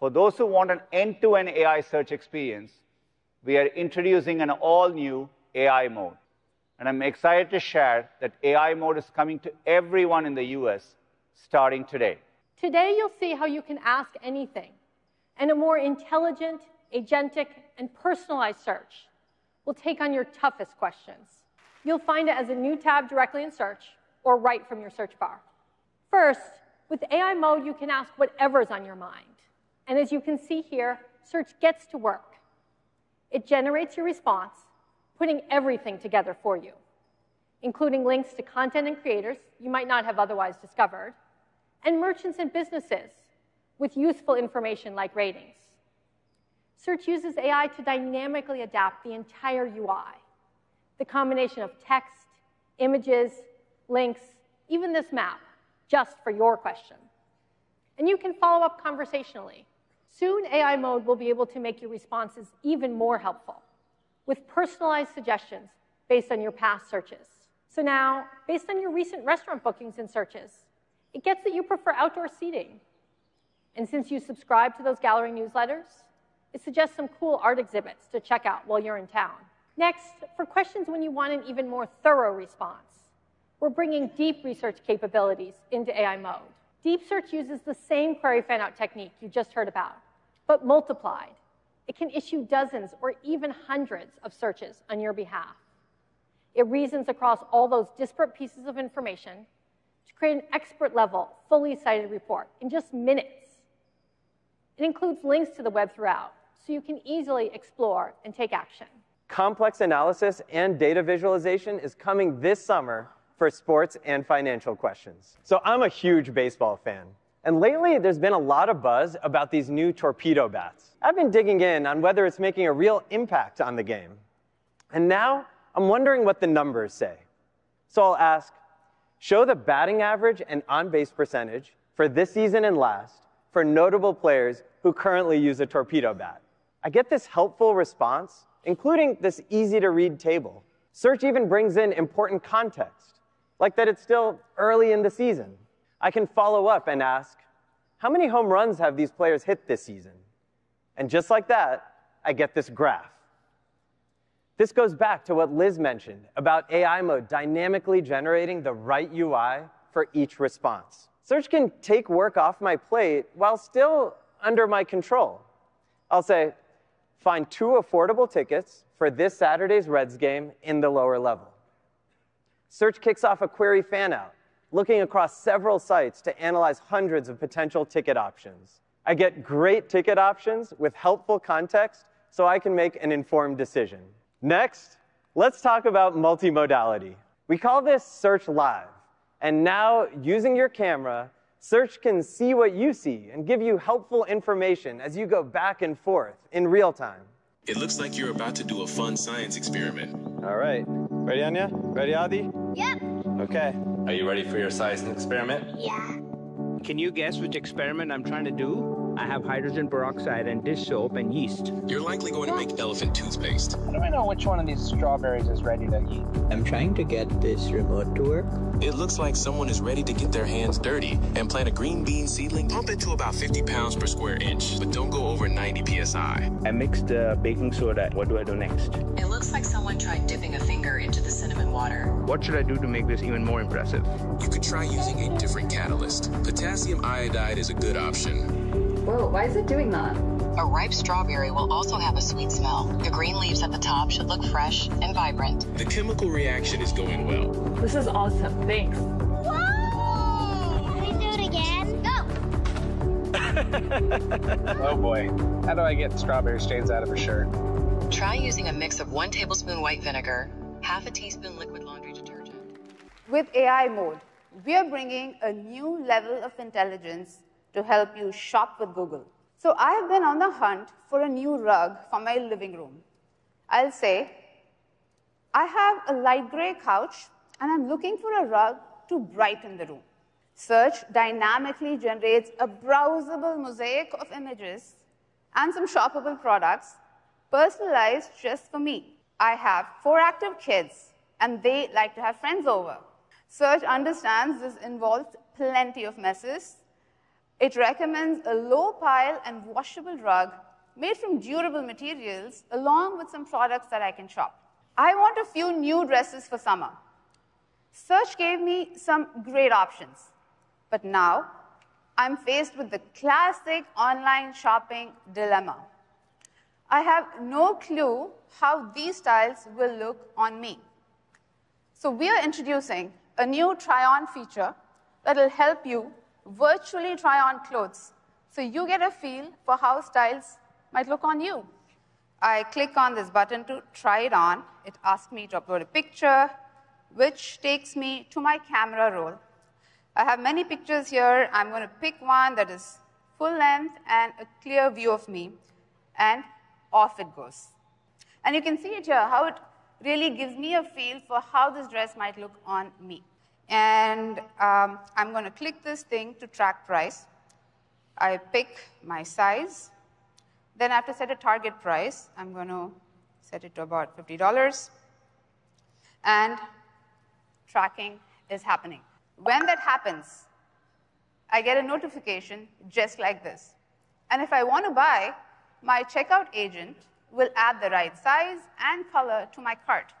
For those who want an end-to-end AI search experience, we are introducing an all-new AI Mode. And I'm excited to share that AI Mode is coming to everyone in the US starting today. Today, you'll see how you can ask anything, and a more intelligent, agentic, and personalized search will take on your toughest questions. You'll find it as a new tab directly in search or right from your search bar. First, with AI mode, you can ask whatever's on your mind. And as you can see here, search gets to work. It generates your response, putting everything together for you, including links to content and creators you might not have otherwise discovered, and merchants and businesses with useful information like ratings. Search uses AI to dynamically adapt the entire UI. The combination of text, images, links, even this map, just for your question. And you can follow up conversationally. Soon, AI mode will be able to make your responses even more helpful with personalized suggestions based on your past searches. So now, based on your recent restaurant bookings and searches, it gets that you prefer outdoor seating. And since you subscribe to those gallery newsletters, it suggests some cool art exhibits to check out while you're in town. Next, for questions when you want an even more thorough response, we're bringing deep research capabilities into AI mode. Deep search uses the same query fanout technique you just heard about, but multiplied. It can issue dozens or even hundreds of searches on your behalf. It reasons across all those disparate pieces of information to create an expert level, fully cited report in just minutes. It includes links to the web throughout, so you can easily explore and take action. Complex analysis and data visualization is coming this summer for sports and financial questions. So I'm a huge baseball fan. And lately, there's been a lot of buzz about these new torpedo bats. I've been digging in on whether it's making a real impact on the game. And now, I'm wondering what the numbers say. So I'll ask, show the batting average and on-base percentage for this season and last for notable players who currently use a torpedo bat. I get this helpful response, including this easy-to-read table. Search even brings in important context, like that it's still early in the season. I can follow up and ask, how many home runs have these players hit this season? And just like that, I get this graph. This goes back to what Liz mentioned about AI mode dynamically generating the right UI for each response. Search can take work off my plate while still under my control. I'll say, find two affordable tickets for this Saturday's Reds game in the lower level. Search kicks off a query fanout, looking across several sites to analyze hundreds of potential ticket options. I get great ticket options with helpful context so I can make an informed decision. Next, let's talk about multimodality. We call this Search Live. And now, using your camera, Search can see what you see and give you helpful information as you go back and forth in real time. It looks like you're about to do a fun science experiment. All right. Ready, Anya? Ready, Adi? Yep. Okay. Are you ready for your science experiment? Yeah. Can you guess which experiment I'm trying to do? I have hydrogen peroxide and dish soap and yeast. You're likely going to make elephant toothpaste. How do I know which one of these strawberries is ready to eat? I'm trying to get this remote to work. It looks like someone is ready to get their hands dirty and plant a green bean seedling. Pump it to about 50 pounds per square inch, but don't go over 90 psi. I mixed uh, baking soda. What do I do next? It looks like someone tried dipping a finger into the cinnamon water. What should I do to make this even more impressive? You could try using a different catalyst. Potassium iodide is a good option. Whoa, why is it doing that? A ripe strawberry will also have a sweet smell. The green leaves at the top should look fresh and vibrant. The chemical reaction is going well. This is awesome. Thanks. Whoa! Can we do it again? Go! oh boy. How do I get strawberry stains out of her shirt? Try using a mix of one tablespoon white vinegar, half a teaspoon liquid laundry detergent. With AI mode, we are bringing a new level of intelligence to help you shop with Google. So I have been on the hunt for a new rug for my living room. I'll say, I have a light gray couch, and I'm looking for a rug to brighten the room. Search dynamically generates a browsable mosaic of images and some shoppable products personalized just for me. I have four active kids, and they like to have friends over. Search understands this involves plenty of messes, It recommends a low pile and washable rug made from durable materials, along with some products that I can shop. I want a few new dresses for summer. Search gave me some great options. But now, I'm faced with the classic online shopping dilemma. I have no clue how these styles will look on me. So, we are introducing a new try on feature that will help you virtually try on clothes so you get a feel for how styles might look on you. I click on this button to try it on. It asks me to upload a picture, which takes me to my camera roll. I have many pictures here. I'm going to pick one that is full length and a clear view of me, and off it goes. And you can see it here, how it really gives me a feel for how this dress might look on me. And um, I'm going to click this thing to track price. I pick my size. Then I have to set a target price. I'm going to set it to about $50. And tracking is happening. When that happens, I get a notification just like this. And if I want to buy, my checkout agent will add the right size and color to my cart.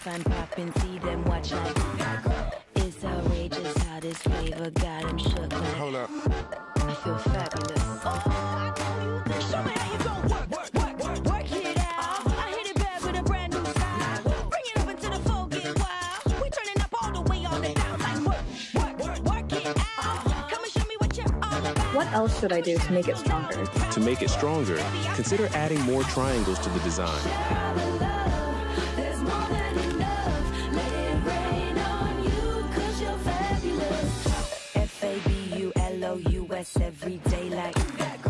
I can't help it if I'm popping, see them watch like It's outrageous how this flavor got them shook like Hold up. I feel fabulous. Oh, show me how you gon' work, work, work, work, work it out. I hit it back with a brand new style. Bring it up into the floor, get wild. We turning up all the way on the down like work, work, work, work it out. Come and show me what you're all about. What else should I do to make it stronger? To make it stronger, consider adding more triangles to the design. Every day like